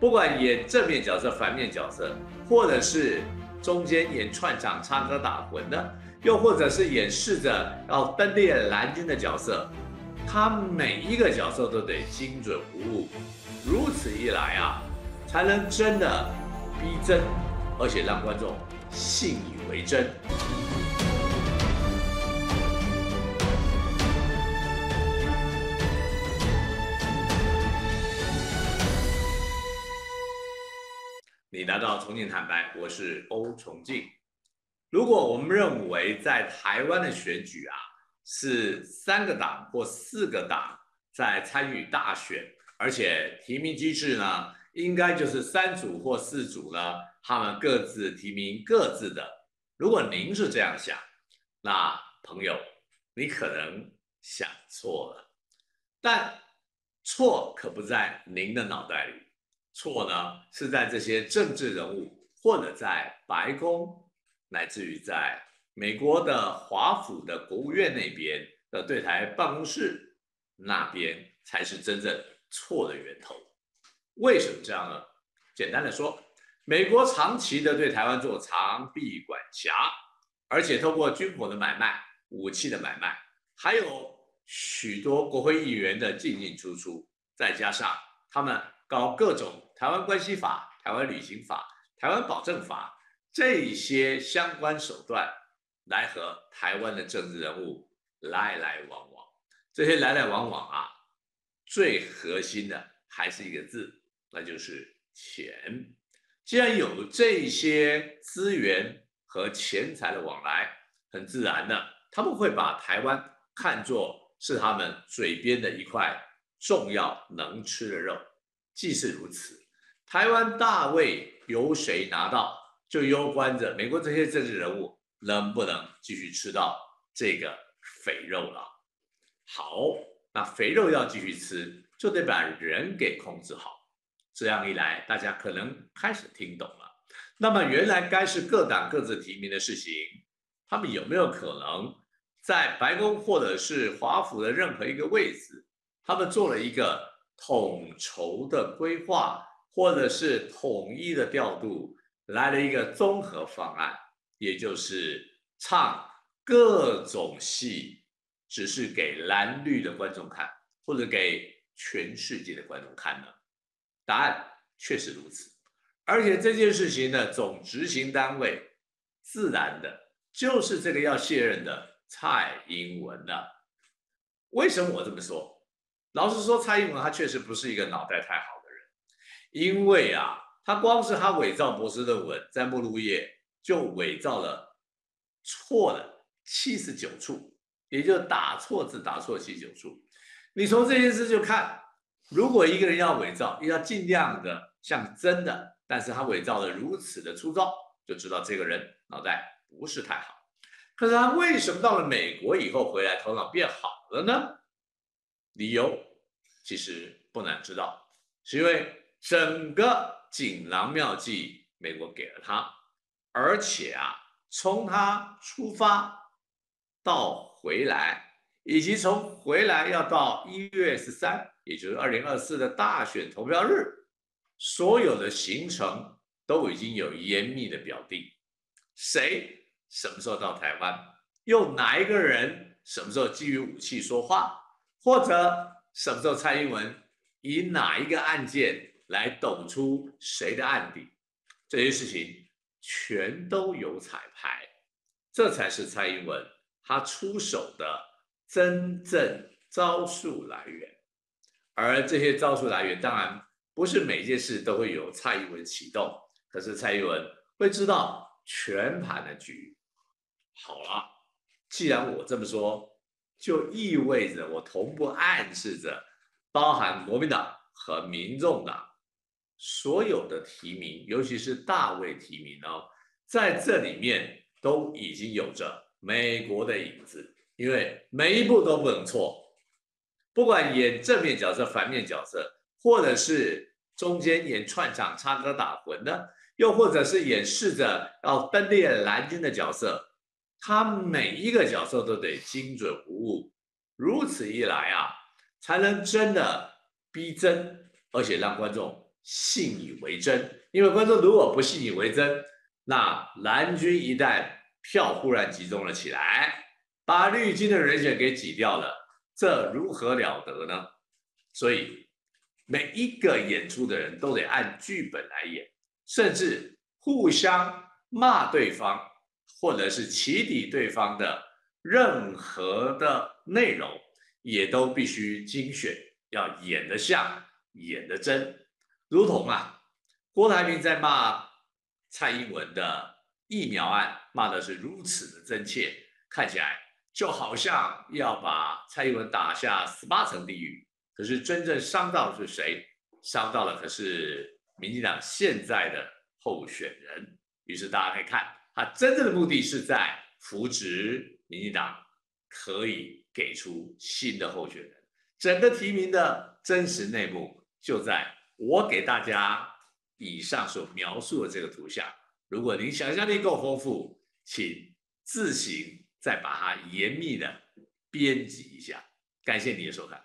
不管演正面角色、反面角色，或者是中间演串场、插歌打混的，又或者是演试着要登列蓝军的角色，他每一个角色都得精准无误。如此一来啊，才能真的逼真，而且让观众信以为真。你来到重庆坦白，我是欧崇敬。如果我们认为在台湾的选举啊，是三个党或四个党在参与大选，而且提名机制呢，应该就是三组或四组呢，他们各自提名各自的。如果您是这样想，那朋友，你可能想错了。但错可不在您的脑袋里。错呢，是在这些政治人物，或者在白宫，乃至于在美国的华府的国务院那边的对台办公室那边，才是真正错的源头。为什么这样呢？简单的说，美国长期的对台湾做长臂管辖，而且通过军火的买卖、武器的买卖，还有许多国会议员的进进出出，再加上他们。搞各种台湾关系法、台湾旅行法、台湾保证法这些相关手段，来和台湾的政治人物来来往往。这些来来往往啊，最核心的还是一个字，那就是钱。既然有这些资源和钱财的往来，很自然的，他们会把台湾看作是他们嘴边的一块重要能吃的肉。既是如此，台湾大位由谁拿到，就攸关着美国这些政治人物能不能继续吃到这个肥肉了。好，那肥肉要继续吃，就得把人给控制好。这样一来，大家可能开始听懂了。那么，原来该是各党各自提名的事情，他们有没有可能在白宫或者是华府的任何一个位置，他们做了一个？统筹的规划，或者是统一的调度，来了一个综合方案，也就是唱各种戏，只是给蓝绿的观众看，或者给全世界的观众看呢？答案确实如此，而且这件事情的总执行单位，自然的就是这个要卸任的蔡英文了。为什么我这么说？老实说，蔡英文他确实不是一个脑袋太好的人，因为啊，他光是他伪造博士论文在目录页就伪造了错了七十九处，也就打错字打错七十九处。你从这件事就看，如果一个人要伪造，要尽量的像真的，但是他伪造的如此的粗糙，就知道这个人脑袋不是太好。可是他为什么到了美国以后回来头脑变好了呢？理由其实不难知道，是因为整个锦囊妙计美国给了他，而且啊，从他出发到回来，以及从回来要到一月十三，也就是二零二四的大选投票日，所有的行程都已经有严密的表定，谁什么时候到台湾，又哪一个人什么时候基于武器说话。或者什么时候蔡英文以哪一个案件来抖出谁的案底，这些事情全都有彩排，这才是蔡英文他出手的真正招数来源。而这些招数来源，当然不是每件事都会有蔡英文启动，可是蔡英文会知道全盘的局。好了，既然我这么说。就意味着我同步暗示着，包含国民党和民众党所有的提名，尤其是大位提名哦，在这里面都已经有着美国的影子，因为每一步都不能错，不管演正面角色、反面角色，或者是中间演串场、插歌打诨的，又或者是演试着要登列蓝军的角色。他每一个角色都得精准无误，如此一来啊，才能真的逼真，而且让观众信以为真。因为观众如果不信以为真，那蓝军一旦票忽然集中了起来，把绿军的人选给挤掉了，这如何了得呢？所以每一个演出的人都得按剧本来演，甚至互相骂对方，或者是起底对方的任何的内容，也都必须精选，要演得像，演得真。如同啊，郭台铭在骂蔡英文的疫苗案，骂的是如此的真切，看起来就好像要把蔡英文打下十八层地狱。可是真正伤到的是谁？伤到了可是民进党现在的候选人。于是大家可以看，他真正的目的是在扶植民进党，可以给出新的候选人。整个提名的真实内幕就在我给大家以上所描述的这个图像。如果您想象力够丰富，请自行再把它严密的编辑一下。感谢你的收看。